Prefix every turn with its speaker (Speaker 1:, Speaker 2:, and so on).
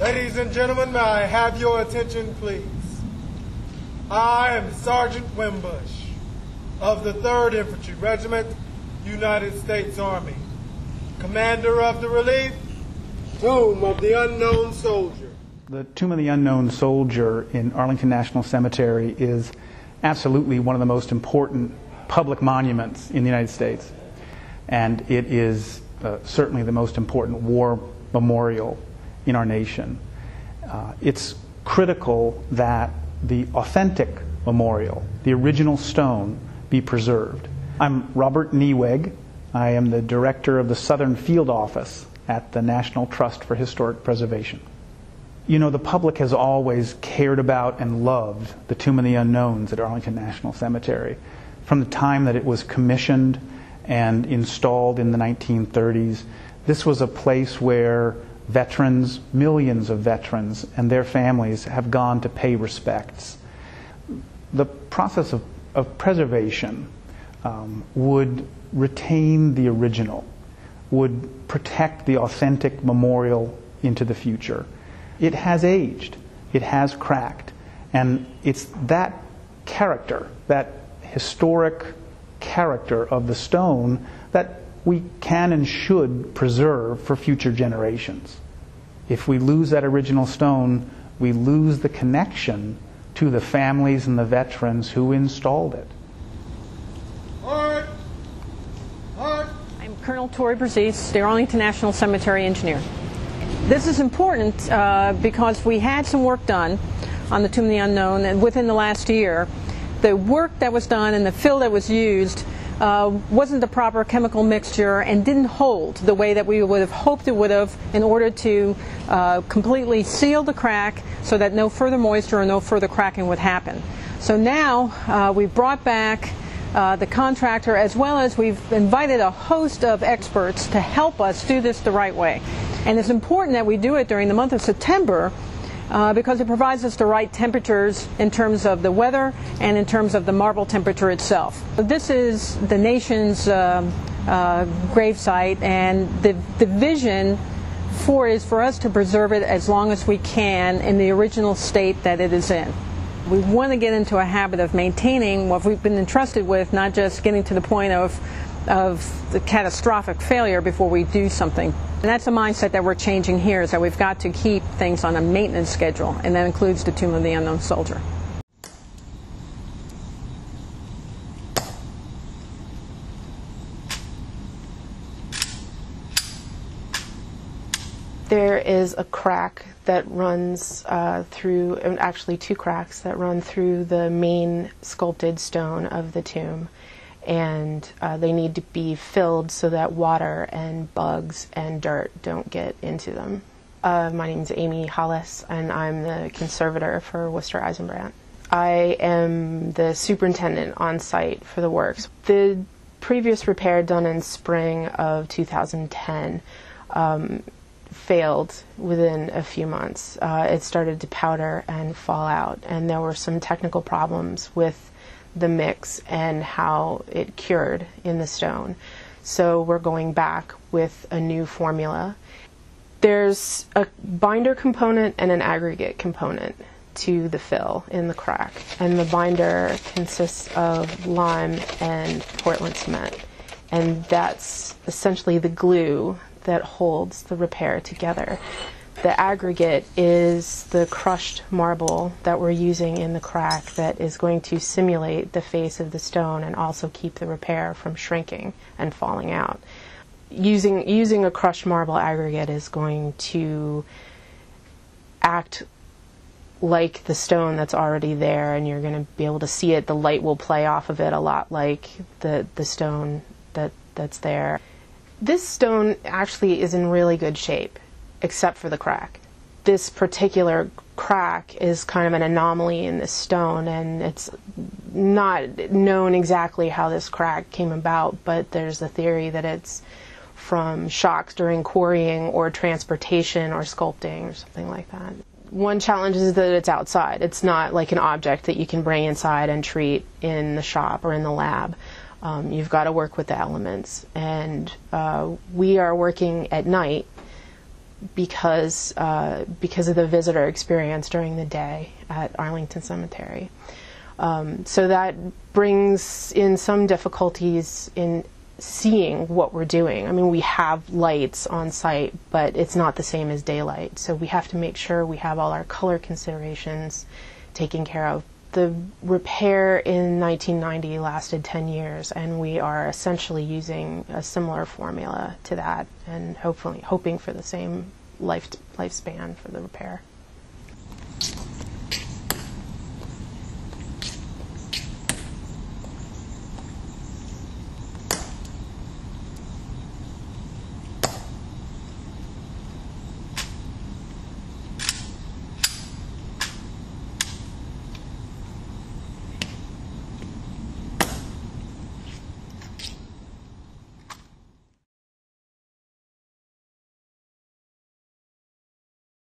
Speaker 1: Ladies and gentlemen, may I have your attention, please? I am Sergeant Wimbush of the 3rd Infantry Regiment, United States Army, commander of the relief, Tomb of the Unknown Soldier.
Speaker 2: The Tomb of the Unknown Soldier in Arlington National Cemetery is absolutely one of the most important public monuments in the United States. And it is uh, certainly the most important war memorial in our nation. Uh, it's critical that the authentic memorial, the original stone, be preserved. I'm Robert Nieweg. I am the director of the Southern Field Office at the National Trust for Historic Preservation. You know, the public has always cared about and loved the Tomb of the Unknowns at Arlington National Cemetery. From the time that it was commissioned and installed in the 1930s, this was a place where veterans, millions of veterans, and their families have gone to pay respects. The process of, of preservation um, would retain the original, would protect the authentic memorial into the future. It has aged, it has cracked, and it's that character, that historic character of the stone that we can and should preserve for future generations. If we lose that original stone, we lose the connection to the families and the veterans who installed it.
Speaker 1: Art! Art!
Speaker 3: I'm Colonel Tori Brazis, the Arlington National Cemetery engineer. This is important uh, because we had some work done on the Tomb of the Unknown and within the last year. The work that was done and the fill that was used uh, wasn't the proper chemical mixture and didn't hold the way that we would have hoped it would have in order to uh, completely seal the crack so that no further moisture or no further cracking would happen. So now uh, we've brought back uh, the contractor as well as we've invited a host of experts to help us do this the right way. And it's important that we do it during the month of September uh, because it provides us the right temperatures in terms of the weather and in terms of the marble temperature itself. This is the nation's uh, uh, grave site, and the, the vision for it is for us to preserve it as long as we can in the original state that it is in. We want to get into a habit of maintaining what we've been entrusted with, not just getting to the point of of the catastrophic failure before we do something. And that's a mindset that we're changing here, is that we've got to keep things on a maintenance schedule, and that includes the Tomb of the Unknown Soldier.
Speaker 4: There is a crack that runs uh, through, actually two cracks that run through the main sculpted stone of the tomb and uh, they need to be filled so that water and bugs and dirt don't get into them. Uh, my name is Amy Hollis, and I'm the conservator for Worcester Eisenbrandt. I am the superintendent on site for the works. The previous repair done in spring of 2010 um, failed within a few months. Uh, it started to powder and fall out, and there were some technical problems with the mix and how it cured in the stone. So we're going back with a new formula. There's a binder component and an aggregate component to the fill in the crack. And the binder consists of lime and Portland cement. And that's essentially the glue that holds the repair together. The aggregate is the crushed marble that we're using in the crack that is going to simulate the face of the stone and also keep the repair from shrinking and falling out. Using, using a crushed marble aggregate is going to act like the stone that's already there and you're going to be able to see it. The light will play off of it a lot like the the stone that that's there. This stone actually is in really good shape except for the crack. This particular crack is kind of an anomaly in this stone, and it's not known exactly how this crack came about, but there's a theory that it's from shocks during quarrying or transportation or sculpting or something like that. One challenge is that it's outside. It's not like an object that you can bring inside and treat in the shop or in the lab. Um, you've got to work with the elements. And uh, we are working at night because uh, because of the visitor experience during the day at Arlington Cemetery. Um, so that brings in some difficulties in seeing what we're doing. I mean, we have lights on site, but it's not the same as daylight. So we have to make sure we have all our color considerations taken care of. The repair in 1990 lasted 10 years, and we are essentially using a similar formula to that, and hopefully hoping for the same life lifespan for the repair.